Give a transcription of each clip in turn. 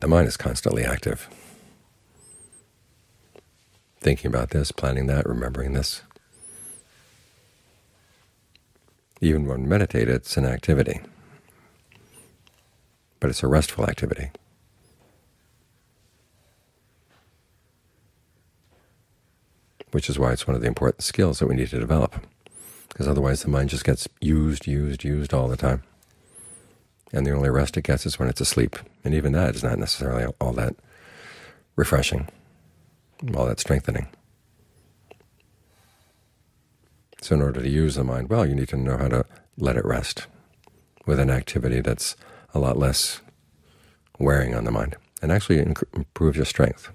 The mind is constantly active, thinking about this, planning that, remembering this. Even when we meditate, it's an activity, but it's a restful activity. Which is why it's one of the important skills that we need to develop, because otherwise the mind just gets used, used, used all the time. And the only rest it gets is when it's asleep, and even that is not necessarily all that refreshing, all that strengthening. So in order to use the mind well, you need to know how to let it rest with an activity that's a lot less wearing on the mind, and actually improves your strength.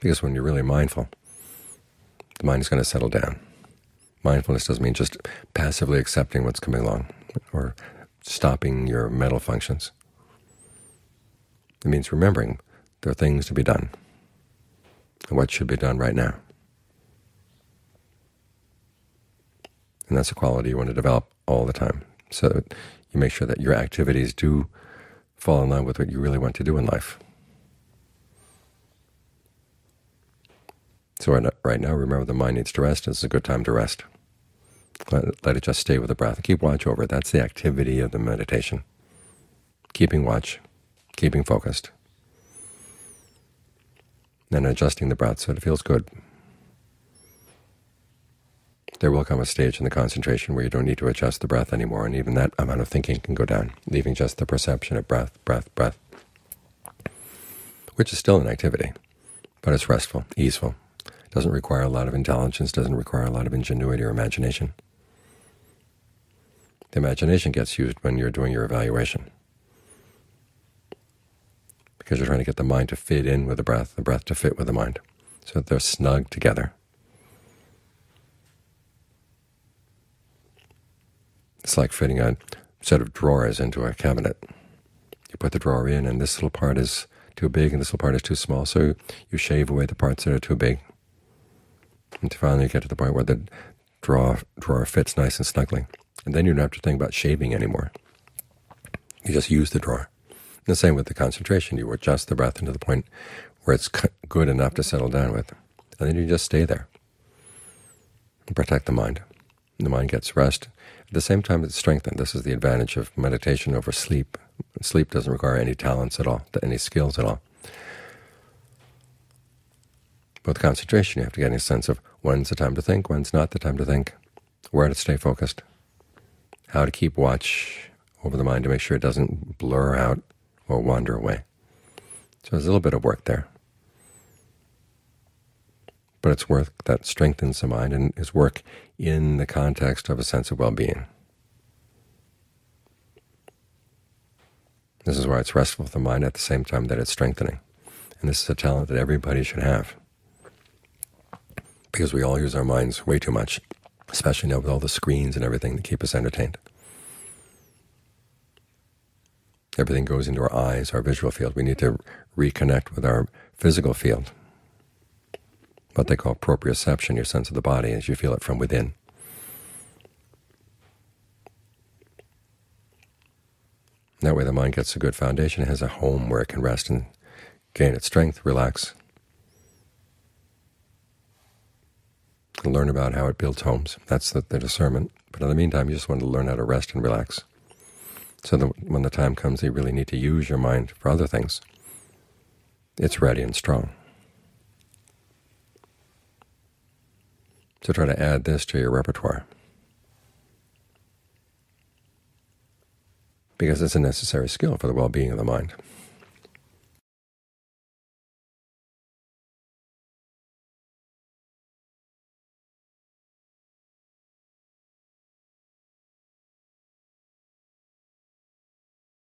Because when you're really mindful, the mind is going to settle down. Mindfulness doesn't mean just passively accepting what's coming along or stopping your mental functions. It means remembering there are things to be done and what should be done right now. And that's a quality you want to develop all the time, so that you make sure that your activities do fall in line with what you really want to do in life. So right now, remember the mind needs to rest. It's a good time to rest. Let, let it just stay with the breath. Keep watch over it. That's the activity of the meditation. Keeping watch, keeping focused, and adjusting the breath so it feels good. There will come a stage in the concentration where you don't need to adjust the breath anymore, and even that amount of thinking can go down, leaving just the perception of breath, breath, breath, which is still an activity, but it's restful, easeful. Doesn't require a lot of intelligence, doesn't require a lot of ingenuity or imagination. The imagination gets used when you're doing your evaluation, because you're trying to get the mind to fit in with the breath, the breath to fit with the mind, so that they're snug together. It's like fitting a set of drawers into a cabinet. You put the drawer in, and this little part is too big and this little part is too small, so you shave away the parts that are too big until finally you get to the point where the drawer, drawer fits nice and snugly. And then you don't have to think about shaving anymore. You just use the drawer. And the same with the concentration. You adjust the breath into the point where it's good enough to settle down with. And then you just stay there and protect the mind. And the mind gets rest. At the same time, it's strengthened. This is the advantage of meditation over sleep. Sleep doesn't require any talents at all, any skills at all. With concentration, you have to get a sense of when's the time to think, when's not the time to think, where to stay focused, how to keep watch over the mind to make sure it doesn't blur out or wander away. So there's a little bit of work there. But it's work that strengthens the mind and is work in the context of a sense of well-being. This is why it's restful for the mind at the same time that it's strengthening. And this is a talent that everybody should have because we all use our minds way too much, especially now with all the screens and everything that keep us entertained. Everything goes into our eyes, our visual field. We need to reconnect with our physical field, what they call proprioception, your sense of the body as you feel it from within. That way the mind gets a good foundation, it has a home where it can rest and gain its strength, relax, learn about how it builds homes. That's the, the discernment. But in the meantime, you just want to learn how to rest and relax. So that when the time comes you really need to use your mind for other things, it's ready and strong. So try to add this to your repertoire. Because it's a necessary skill for the well-being of the mind.